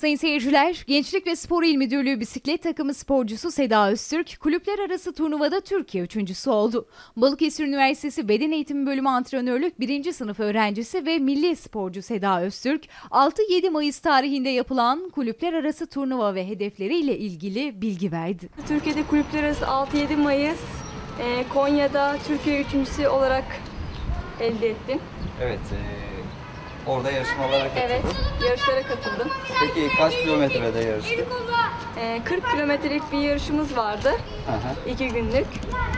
Sayın seyirciler, Gençlik ve Spor İl Müdürlüğü bisiklet takımı sporcusu Seda Öztürk, kulüpler arası turnuvada Türkiye üçüncüsü oldu. Balıkesir Üniversitesi Beden Eğitimi Bölümü Antrenörlük 1. sınıf öğrencisi ve milli sporcu Seda Öztürk, 6-7 Mayıs tarihinde yapılan kulüpler arası turnuva ve hedefleriyle ilgili bilgi verdi. Türkiye'de kulüpler arası 6-7 Mayıs e, Konya'da Türkiye üçüncüsü olarak elde ettim. Evet, eee, orada yarışmalara katıldım. Evet, yarışlara katıldım. Peki kaç kilometrede yarıştık? E, 40 kilometrelik bir yarışımız vardı, hı, 2 günlük.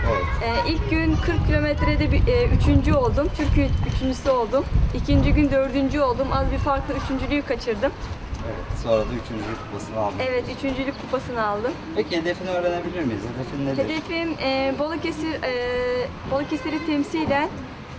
evet. E, ilk gün 40 kilometrede bir, e, üçüncü oldum, Türkiye üçüncüsü oldum. İkinci gün dördüncü oldum, az bir farkla üçüncülüğü kaçırdım. Evet, sonra da üçüncülük kupasını aldım. Evet, üçüncülük kupasını aldım. Peki hedefini öğrenebilir miyiz? Hedefin nedir? Hedefim e, Balıkesir, e, Balıkesir'i temsilen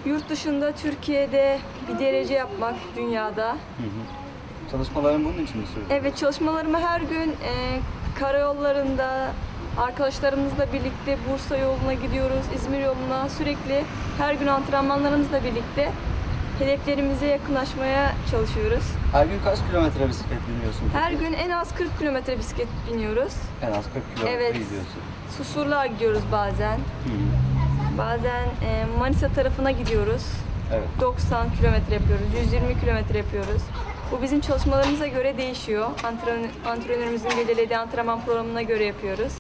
yurt dışında Türkiye'de bir derece yapmak dünyada. Hı hı. Çalışmaların bunun için mi sürdü? Evet çalışmalarımı her gün e, karayollarında arkadaşlarımızla birlikte Bursa yoluna gidiyoruz, İzmir yoluna sürekli her gün antrenmanlarımızla birlikte hedeflerimize yakınlaşmaya çalışıyoruz. Her gün kaç kilometre bisiklet biniyorsun? Her gün en az 40 kilometre bisiklet biniyoruz. En az 40 kilometre Evet. gidiyorsun. Susurluğa gidiyoruz bazen. Hı hı. Bazen e, Manisa tarafına gidiyoruz. Evet. 90 kilometre yapıyoruz, 120 kilometre yapıyoruz. Bu bizim çalışmalarımıza göre değişiyor. Antren, antrenörümüzün belirlediği antrenman programına göre yapıyoruz.